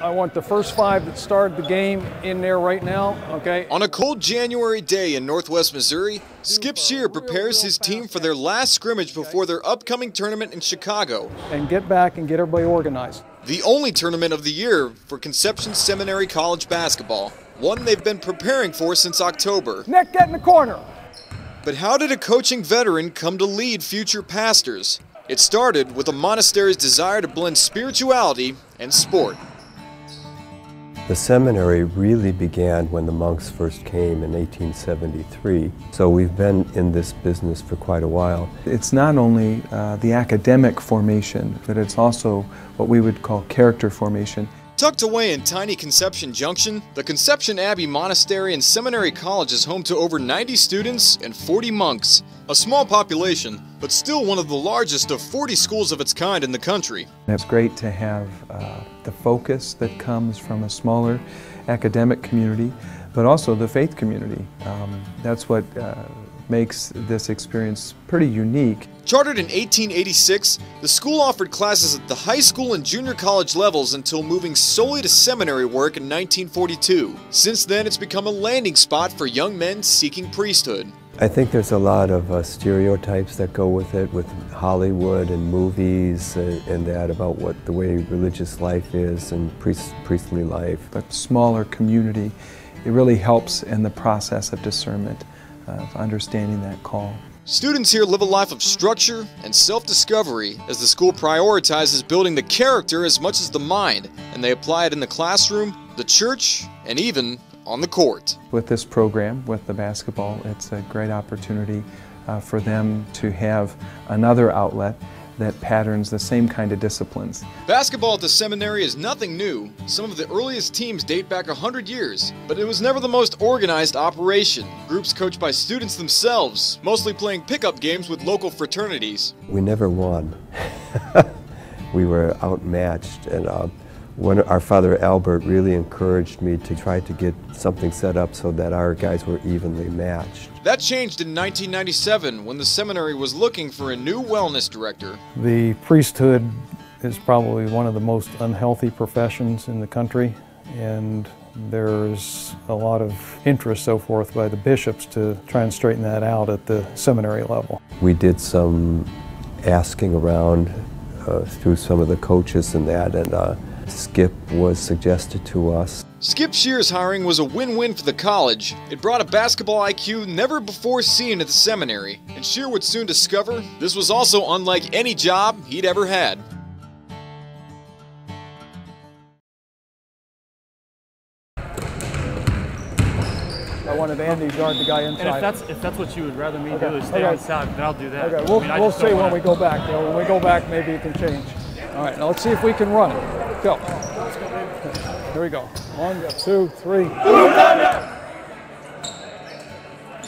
I want the first five that started the game in there right now, okay? On a cold January day in northwest Missouri, Skip Shear prepares his team for their last scrimmage before their upcoming tournament in Chicago. And get back and get everybody organized. The only tournament of the year for Conception Seminary College basketball, one they've been preparing for since October. Nick, get in the corner! But how did a coaching veteran come to lead future pastors? It started with a monastery's desire to blend spirituality and sport. The seminary really began when the monks first came in 1873, so we've been in this business for quite a while. It's not only uh, the academic formation, but it's also what we would call character formation. Tucked away in tiny Conception Junction, the Conception Abbey Monastery and Seminary College is home to over 90 students and 40 monks. A small population, but still one of the largest of 40 schools of its kind in the country. It's great to have uh, the focus that comes from a smaller academic community, but also the faith community. Um, that's what uh, makes this experience pretty unique. Chartered in 1886, the school offered classes at the high school and junior college levels until moving solely to seminary work in 1942. Since then, it's become a landing spot for young men seeking priesthood. I think there's a lot of uh, stereotypes that go with it, with Hollywood and movies uh, and that about what the way religious life is and priest, priestly life. A smaller community, it really helps in the process of discernment, of understanding that call. Students here live a life of structure and self-discovery as the school prioritizes building the character as much as the mind, and they apply it in the classroom, the church, and even on the court. With this program, with the basketball, it's a great opportunity uh, for them to have another outlet that patterns the same kind of disciplines. Basketball at the seminary is nothing new. Some of the earliest teams date back 100 years, but it was never the most organized operation. Groups coached by students themselves, mostly playing pickup games with local fraternities. We never won. we were outmatched and uh, when our father Albert really encouraged me to try to get something set up so that our guys were evenly matched. That changed in 1997 when the seminary was looking for a new wellness director. The priesthood is probably one of the most unhealthy professions in the country and there's a lot of interest so forth by the bishops to try and straighten that out at the seminary level. We did some asking around uh, through some of the coaches and that and uh, Skip was suggested to us. Skip Shear's hiring was a win-win for the college. It brought a basketball IQ never before seen at the seminary, and Shear would soon discover this was also unlike any job he'd ever had. I wanted Andy to guard the guy inside. And if that's if that's what you would rather me okay. do is stay okay. outside, then I'll do that. Okay, we'll, I mean, we'll see when wanna... we go back. You know, when we go back, maybe it can change. All right, now let's see if we can run it. Go. Here we go. One, two, three.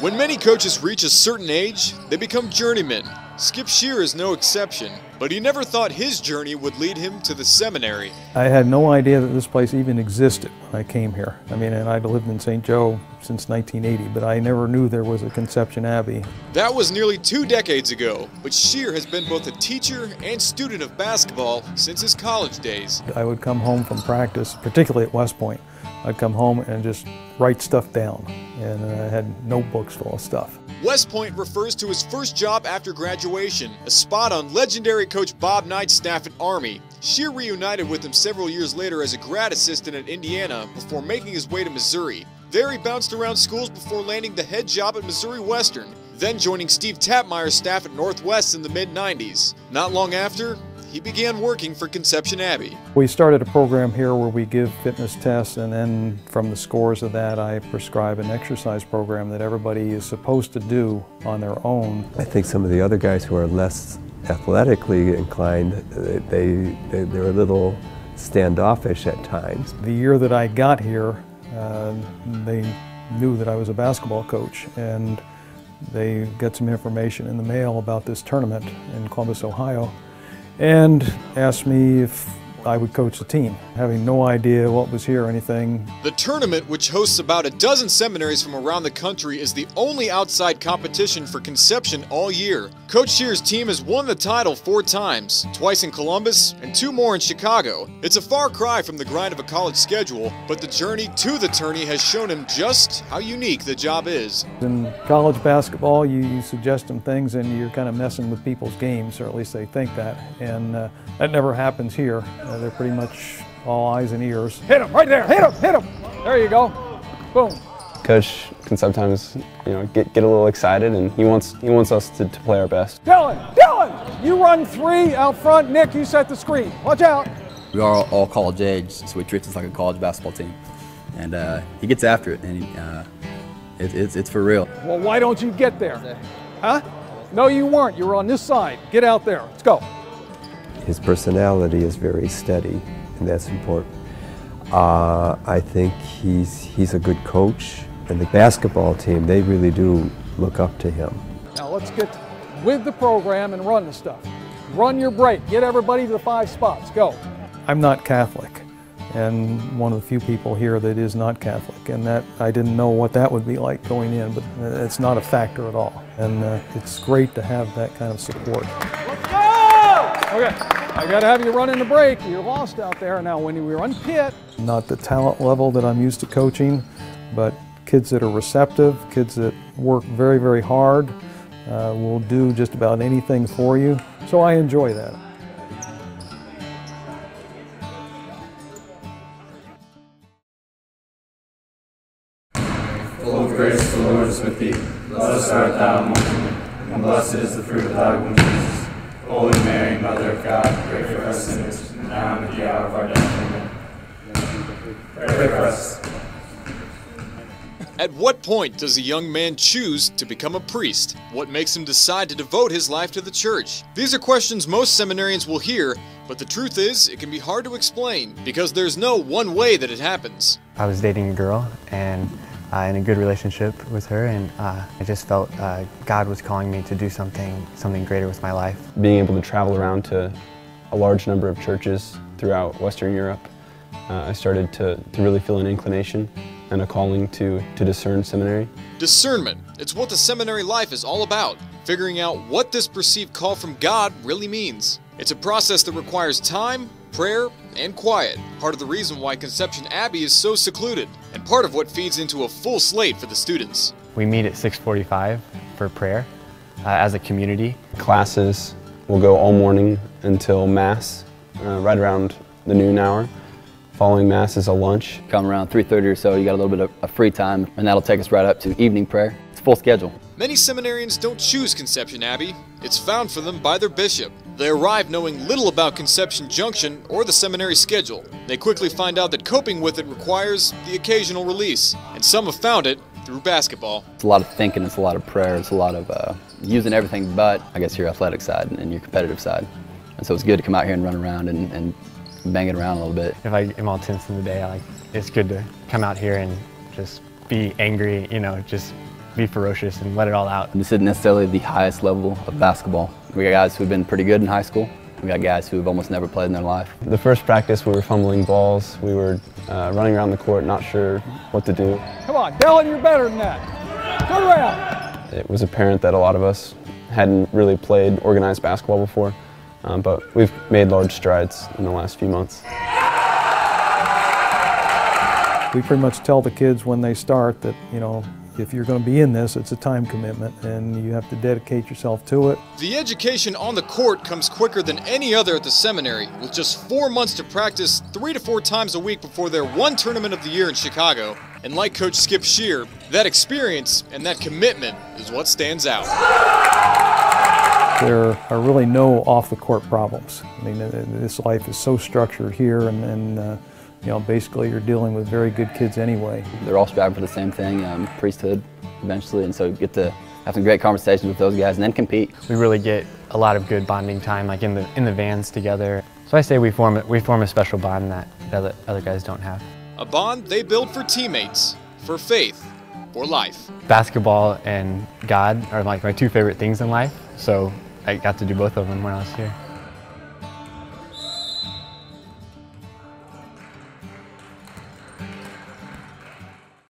When many coaches reach a certain age, they become journeymen. Skip Shear is no exception, but he never thought his journey would lead him to the seminary. I had no idea that this place even existed when I came here. I mean, and I'd lived in St. Joe since 1980, but I never knew there was a Conception Abbey. That was nearly two decades ago, but Shear has been both a teacher and student of basketball since his college days. I would come home from practice, particularly at West Point. I'd come home and just write stuff down, and I had notebooks full of stuff. West Point refers to his first job after graduation, a spot on legendary coach Bob Knight's staff at Army. Shear reunited with him several years later as a grad assistant at Indiana before making his way to Missouri. There he bounced around schools before landing the head job at Missouri Western, then joining Steve Tappmeyer's staff at Northwest in the mid-90s. Not long after, he began working for Conception Abbey. We started a program here where we give fitness tests and then from the scores of that I prescribe an exercise program that everybody is supposed to do on their own. I think some of the other guys who are less athletically inclined, they, they, they're a little standoffish at times. The year that I got here, uh, they knew that I was a basketball coach and they got some information in the mail about this tournament in Columbus, Ohio and asked me if I would coach the team, having no idea what was here or anything. The tournament, which hosts about a dozen seminaries from around the country, is the only outside competition for conception all year. Coach Shear's team has won the title four times, twice in Columbus and two more in Chicago. It's a far cry from the grind of a college schedule, but the journey to the tourney has shown him just how unique the job is. In college basketball, you, you suggest them things and you're kind of messing with people's games, or at least they think that. And uh, that never happens here. Uh, they're pretty much all eyes and ears. Hit him right there. Hit him. Hit him. There you go. Boom. Coach can sometimes, you know, get, get a little excited, and he wants he wants us to, to play our best. Dylan. Dylan. You run three out front. Nick, you set the screen. Watch out. We are all college age, so he treats us like a college basketball team, and uh, he gets after it, and he, uh, it, it's it's for real. Well, why don't you get there? Huh? No, you weren't. You were on this side. Get out there. Let's go. His personality is very steady, and that's important. Uh, I think he's, he's a good coach, and the basketball team, they really do look up to him. Now let's get with the program and run the stuff. Run your break. Get everybody to the five spots. Go. I'm not Catholic, and one of the few people here that is not Catholic, and that I didn't know what that would be like going in, but it's not a factor at all. And uh, it's great to have that kind of support. Okay. I got to have you run in the break. You're lost out there. Now, when we run pit, Not the talent level that I'm used to coaching, but kids that are receptive, kids that work very, very hard, uh, will do just about anything for you. So I enjoy that. Full of grace, the Lord is with thee. Blessed art thou among women, and blessed is the fruit of thy womb, Jesus. Holy Mary, Mother of God, pray for us sinners, now and at the hour of our death. Amen. Pray for us. At what point does a young man choose to become a priest? What makes him decide to devote his life to the church? These are questions most seminarians will hear, but the truth is, it can be hard to explain because there's no one way that it happens. I was dating a girl and uh, in a good relationship with her, and uh, I just felt uh, God was calling me to do something, something greater with my life. Being able to travel around to a large number of churches throughout Western Europe, uh, I started to, to really feel an inclination and a calling to, to discern seminary. Discernment. It's what the seminary life is all about, figuring out what this perceived call from God really means. It's a process that requires time, prayer, and quiet, part of the reason why Conception Abbey is so secluded, and part of what feeds into a full slate for the students. We meet at 6:45 for prayer uh, as a community. Classes will go all morning until Mass, uh, right around the noon hour. Following Mass is a lunch. Come around 3:30 or so, you got a little bit of, of free time, and that'll take us right up to evening prayer. It's full schedule. Many seminarians don't choose Conception Abbey. It's found for them by their bishop. They arrive knowing little about Conception Junction or the seminary schedule. They quickly find out that coping with it requires the occasional release, and some have found it through basketball. It's a lot of thinking, it's a lot of prayer, it's a lot of uh, using everything but, I guess, your athletic side and your competitive side. And so it's good to come out here and run around and, and bang it around a little bit. If I am all tense in the day, I like it's good to come out here and just be angry, you know, just be ferocious and let it all out. This isn't necessarily the highest level of basketball. We got guys who've been pretty good in high school. We got guys who've almost never played in their life. The first practice, we were fumbling balls. We were uh, running around the court, not sure what to do. come on, Dylan, you're better than that. Good round. It was apparent that a lot of us hadn't really played organized basketball before, um, but we've made large strides in the last few months. We pretty much tell the kids when they start that, you know, if you're going to be in this, it's a time commitment and you have to dedicate yourself to it. The education on the court comes quicker than any other at the seminary, with just four months to practice three to four times a week before their one tournament of the year in Chicago. And like Coach Skip Shear, that experience and that commitment is what stands out. There are really no off the court problems. I mean, this life is so structured here, and, and uh, you know, basically you're dealing with very good kids anyway. They're all striving for the same thing, um, priesthood eventually, and so you get to have some great conversations with those guys and then compete. We really get a lot of good bonding time, like in the in the vans together. So I say we form it we form a special bond that other, other guys don't have. A bond they build for teammates, for faith, for life. Basketball and God are like my two favorite things in life. So I got to do both of them when I was here.